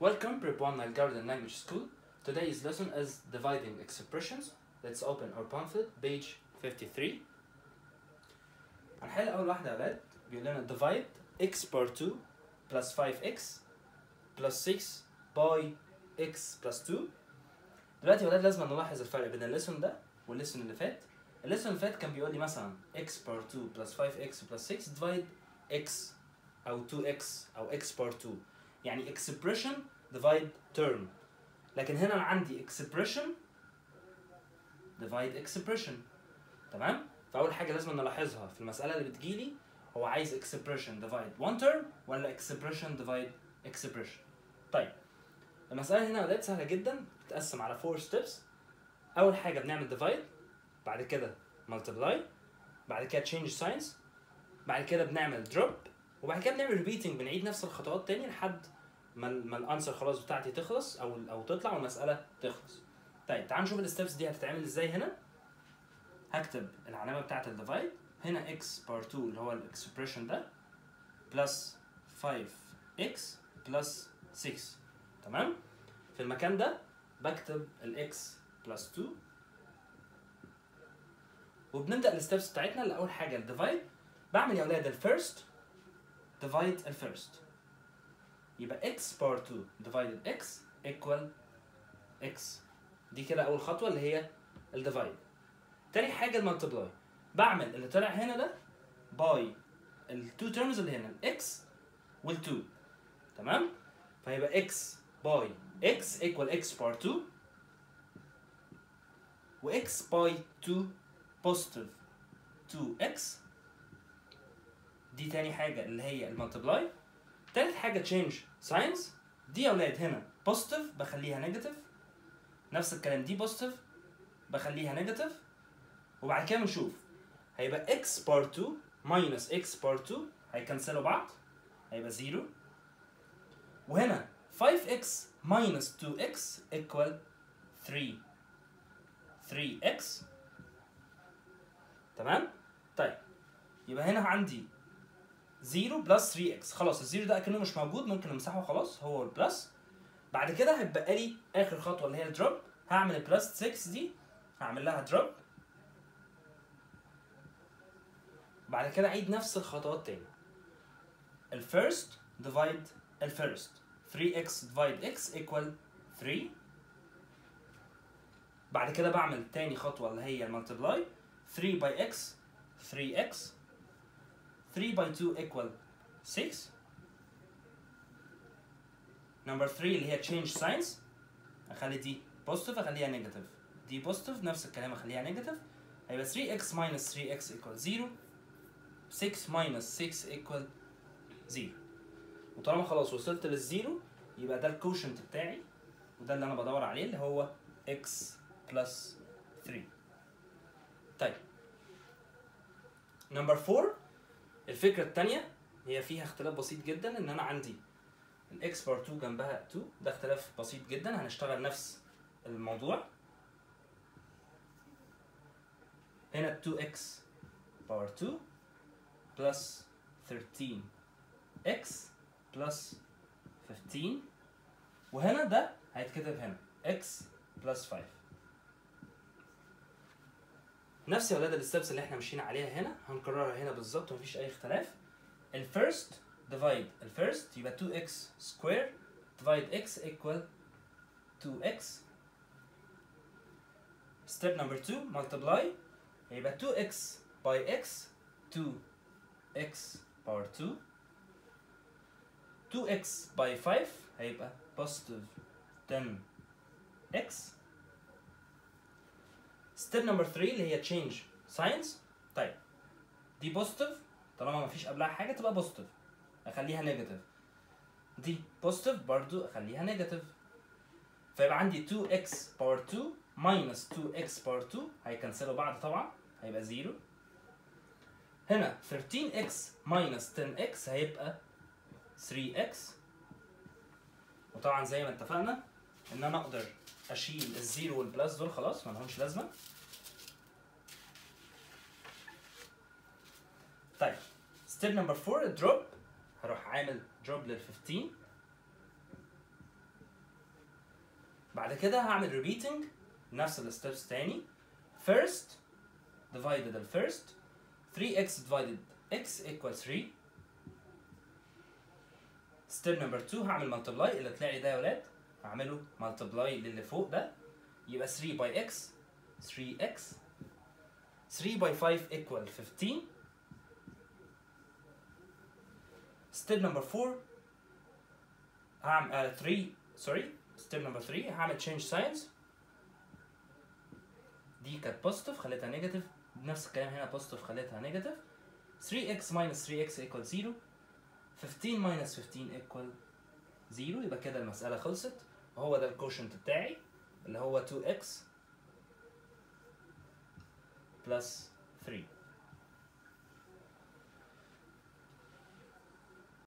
Welcome, Prep 1 Nile Garden Language School. Today's lesson is dividing expressions. Let's open our pamphlet, page 53. هنحل أول واحدة ولاد بيقول لنا divide x power 2 plus 5x plus 6 by x plus 2 دلوقتي ولاد لازم نلاحظ الفرق بين ال lesson ده وال lesson اللي فات ال lesson اللي فات كان بيقول لي مثلا x power 2 plus 5x plus 6 divide x أو 2x أو x bar 2 يعني expression divide term. لكن هنا أنا عندي expression divide expression. تمام؟ فأول حاجة لازم نلاحظها في المسألة اللي بتجيلي هو عايز expression divide one term ولا expression divide expression. طيب المسألة هنا ولاد سهلة جدا بتتقسم على four steps. أول حاجة بنعمل divide بعد كده multiply بعد كده change signs بعد كده بنعمل drop وبعد كده بنعمل repeating بنعيد نفس الخطوات تاني لحد ما ما ال answer خلاص بتاعتي تخلص أو أو تطلع والمسألة تخلص. طيب تعال نشوف ال steps دي هتتعمل إزاي هنا. هكتب العلامة بتاعت ال divide هنا x power 2 اللي هو ال expression ده plus 5x plus 6 تمام؟ في المكان ده بكتب ال x plus 2 وبنبدأ ال steps بتاعتنا اللي اول حاجة ال divide بعمل يا أولاد ال first divide ال first يبقى x power 2 divided x equal x. دي كده أول خطوة اللي هي ال divide تاني حاجة ال multiply بعمل اللي طلع هنا ده by ال two terms اللي هنا ال x وال2 تمام؟ فيبقى x by x equal x power 2 و x by 2 positive 2x دي تاني حاجة اللي هي ال multiply تالت حاجة change signs. دي يا ولاد هنا positive بخليها negative. نفس الكلام دي positive بخليها negative. وبعد كده بنشوف هيبقى x power 2 minus x power 2 هي cancelوا بعض هيبقى 0 وهنا 5x minus 2x equal 3 3x تمام؟ طيب يبقى هنا عندي 0 plus 3x خلاص ال zero ده أكنه مش موجود ممكن نمسحه خلاص هو ال plus. بعد كده هيبقى لي آخر خطوة اللي هي ال drop هعمل ال plus 6 دي هعمل لها drop بعد كده أعيد نفس الخطوات تاني. ال first divide ال first 3x divide x equal 3 بعد كده بعمل تاني خطوة اللي هي ال multiply 3 by x 3x 3 by 2 equal 6 number 3 اللي هي change signs. أخلي دي positive أخليها negative. دي positive نفس الكلام أخليها negative. هيبقى 3x minus 3x equal 0 6 minus 6 equal 0 وطالما خلاص وصلت لل zero يبقى ده ال quotient بتاعي. وده اللي أنا بدور عليه اللي هو x plus 3 طيب. number 4 الفكرة الثانية هي فيها اختلاف بسيط جدا إن أنا عندي ال x power 2 جنبها 2 ده اختلاف بسيط جدا. هنشتغل نفس الموضوع. هنا 2x power 2 plus 13x plus 15 وهنا ده هيتكتب هنا x plus 5 نفس يا ولاد ال steps اللي إحنا مشينا عليها هنا هنكررها هنا بالظبط ومفيش أي اختلاف. ال first divide ال first يبقى 2x square divide x equal 2x step number 2 multiply يبقى 2x by x 2x power 2 2x by 5 هيبقى positive 10x step number 3 اللي هي change signs طيب دي positive طالما ما فيش قبلها حاجة تبقى positive أخليها negative دي positive برضو أخليها negative فيبقى عندي 2x power 2 minus 2x power 2 هي cancelوا بعض طبعا. هيبقى 0 هنا 13x minus 10x هيبقى 3x وطبعا زي ما اتفقنا إن أنا أقدر أشيل ال zero وال plus دول خلاص ما لهمش لازمة. طيب step number 4 drop هروح عامل drop لل 15 بعد كده هعمل repeating نفس ال steps تاني. First divided the first. 3x divided x equals 3 step number 2 هعمل multiply. اللي طلع لي ده يا ولاد هعمله multiply للي فوق ده. يبقى 3 by x 3x 3 by 5 equal 15 step number 4 هعمل uh, 3 sorry. Step number 3 هعمل change signs دي كانت positive خليتها negative نفس الكلام هنا positive خليتها negative 3x minus 3x equal 0 15 minus 15 equal 0 يبقى كده المسألة خلصت. وهو ده الكوشنت بتاعي اللي هو 2x plus 3